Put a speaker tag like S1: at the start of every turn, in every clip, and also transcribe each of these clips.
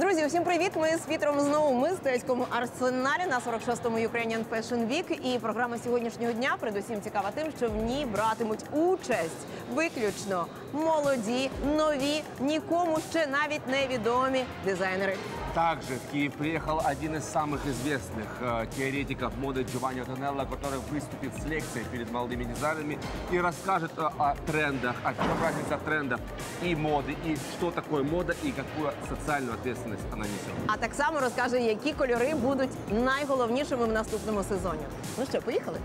S1: Друзі, усім привіт! Ми з Пітром знову ми в стояцькому арсеналі на 46-му Ukrainian Fashion Week. І програма сьогоднішнього дня передусім цікава тим, що в ній братимуть участь виключно молоді, нові, нікому ще навіть невідомі дизайнери.
S2: Также в Киев приехал один из самых известных э, теоретиков моды Джованни Тонелло, который выступит с лекцией перед молодыми дизайнерами и расскажет э, о трендах, о чем разница трендов и моды, и что такое мода, и какую социальную ответственность она несет.
S1: А так само розкаже, які кольори будуть найголовнішими в наступному сезоні. Ну що, поїхали?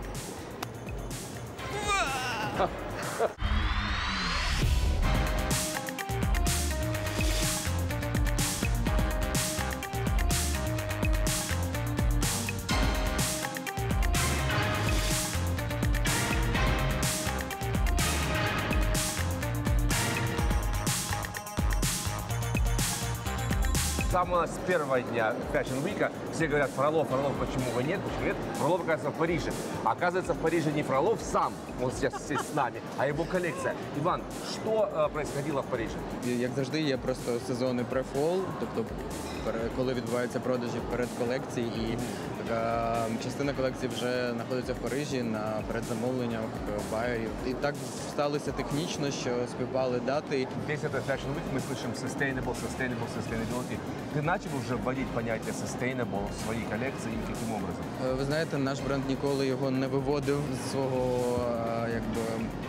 S2: самого с первого дня Fashion Week все говорят, Фролов, Фролов, почему его нет, почему нет? Фролов, оказывается, в Париже. А оказывается, в Париже не Фролов сам, он сейчас здесь с нами, а его коллекция. Иван, что э, происходило в Париже?
S3: І, Як завжди, є просто сезони префол, тобто пере- коли відбуваються продажі перед колекцій, і така частина колекції вже знаходиться в Парижі на передзамовленнях е, байерів. І так сталося технічно, що співпали дати.
S2: Весь этот Fashion Week мы слышим sustainable, sustainable, sustainability. Ты начал уже вводить понятие sustainable в свои коллекции и каким образом?
S3: Е, Ви знаєте, наш бренд ніколи його не виводив з свого е, якби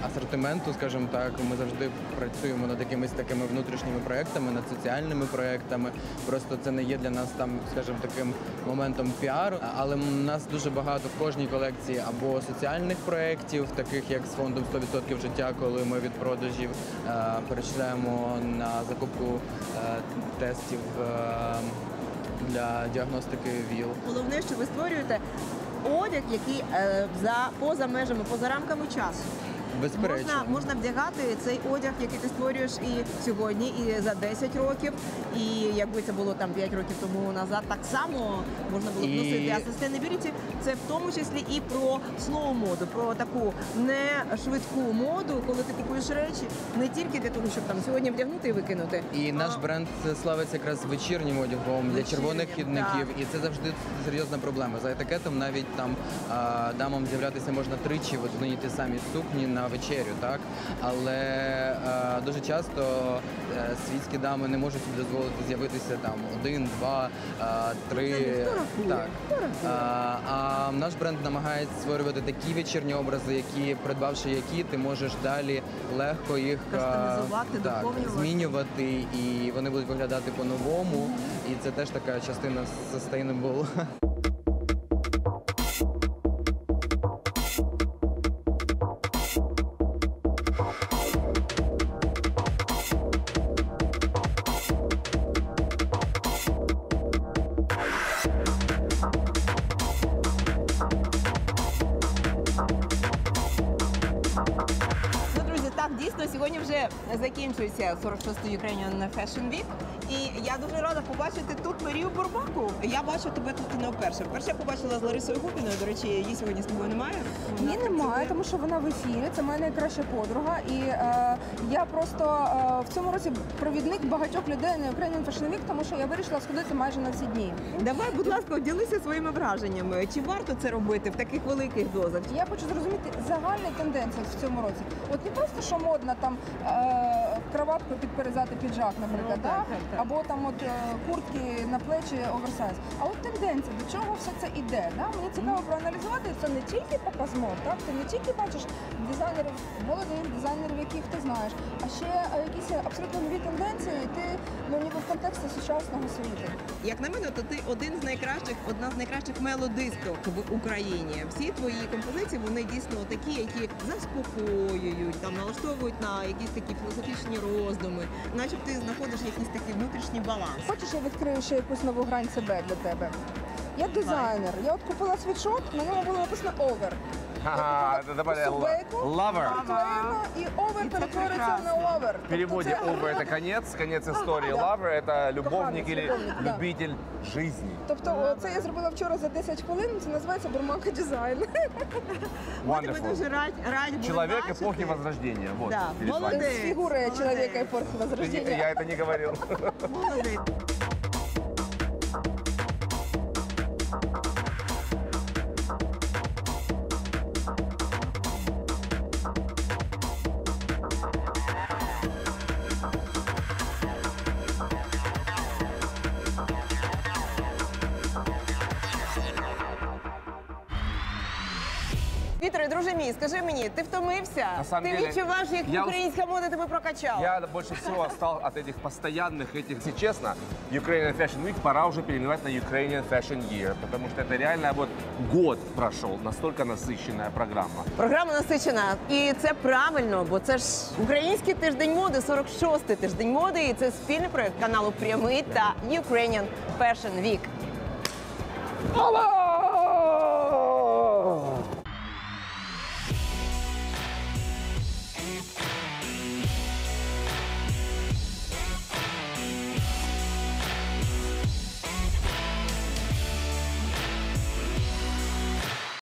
S3: асортименту, скажімо так. Ми завжди працюємо над якимись такими внутрішніми проектами, над соціальними проектами. Просто це не є для нас там, скажімо, таким моментом піару. Але у нас дуже багато в кожній колекції або соціальних проєктів, таких як з фондом 100% життя, коли ми від продажів е, перечисляємо на закупку е, тестів. е, Для діагностики ВІЛ.
S1: Головне, що ви створюєте одяг, який за поза межами, поза рамками часу.
S3: Безперечно.
S1: Можна, можна вдягати цей одяг, який ти створюєш і сьогодні, і за 10 років. І якби це було там 5 років тому назад, так само можна було б
S3: І-
S1: носити. А sustainability – це в тому числі і про slow моду, про таку не швидку моду, коли ти купуєш речі не тільки для того, щоб там сьогодні вдягнути і викинути.
S3: І наш бренд славиться якраз вечірнім одягом для
S1: Вечірнім,
S3: червоних хідників,
S1: так.
S3: і це завжди серйозна проблема. За етикетом навіть там а, дамам з'являтися можна тричі в одній ті самі сукні на вечерю, так але а, дуже часто е, світські дами не можуть собі дозволити з'явитися там один, два, а, три. Так. А, а наш бренд намагається створювати такі вечірні образи, які придбавши які, ти можеш далі легко їх
S1: Кастомізувати,
S3: так,
S1: доповнювати.
S3: змінювати, і вони будуть виглядати по-новому. І це теж така частина sustainable.
S1: Друзі, так дійсно сьогодні вже закінчується 46-й Ukrainian Fashion Week. Я дуже рада побачити тут Марію Бурбаку. Я бачу тебе тут не вперше. Вперше я побачила з Ларисою Губіною. До речі, її сьогодні з тобою немає. Вона
S4: Ні, немає, тому що вона в ефірі. Це моя найкраща подруга. І е, я просто е, в цьому році провідник багатьох людей на Ukrainian Fashion тому що я вирішила сходити майже на всі дні.
S1: Давай, будь ласка, ділися своїми враженнями. Чи варто це робити в таких великих дозах?
S4: Я хочу зрозуміти загальні тенденції в цьому році. От не просто що модно там е, краватку підперезати піджак, наприклад,
S1: Ну, так,
S4: да?
S1: так, так.
S4: або там от е, куртки на плечі оверсайз. А от тенденція, до чого все це іде? Да? Мені цікаво проаналізувати це не тільки показ мод, так? Ти не тільки бачиш дизайнерів, молодих дизайнерів, яких ти знаєш, а ще якісь абсолютно нові тенденції, і ти ну, ніби в контексті сучасного світу.
S1: Як на мене, то ти один з найкращих, одна з найкращих мелодисток в Україні. Всі твої композиції вони дійсно такі, які заспокоюють, там налаштовують на якісь такі філософічні роздуми, наче ти знаходиш якийсь такий внутрішній баланс.
S4: Хочеш, я відкрию ще якусь нову грань себе для тебе? Я дизайнер. Я от купила світшот, на ньому було написано овер.
S2: Ага, это добавляя
S4: Субейку.
S2: lover.
S4: Приклеєно, і овер
S1: І це
S4: перетвориться
S1: прекрасно.
S4: на овер.
S2: В переводе
S4: Тобто це-
S2: over это конец, конец истории.
S4: да.
S2: Lover это любовник
S4: Коханець,
S2: или
S4: любовник, да.
S2: любитель жизни.
S4: Тобто о, це я зробила вчора за 10 хвилин, це називається бурмака дизайн.
S1: Ми тебе дуже
S2: Wonderful.
S1: раді, раді були
S2: Человек
S1: бачити.
S2: эпохи Возрождения. Вот,
S1: Да,
S2: перед вами.
S1: молодец.
S4: З фігури
S1: молодець.
S4: чоловіка епохи
S2: Я
S4: Возрождення.
S2: это не говорил.
S1: Молодець. Вікторе, друже мій, скажи мені, ти втомився?
S2: На самом
S1: ти
S2: деле,
S1: відчуваєш, як
S2: я ус-
S1: українська мода тебе прокачала?
S2: Я больше всего устал от этих постоянных этих, если честно, Ukrainian Fashion Week пора уже переименовать на Ukrainian Fashion Year, потому что это реально вот год прошел, настолько насыщенная программа.
S1: Програма насичена, і це правильно, бо це ж український тиждень моди, 46-й тиждень моди, і це спільний проект каналу Прямий та Ukrainian Fashion Week.
S2: Алло!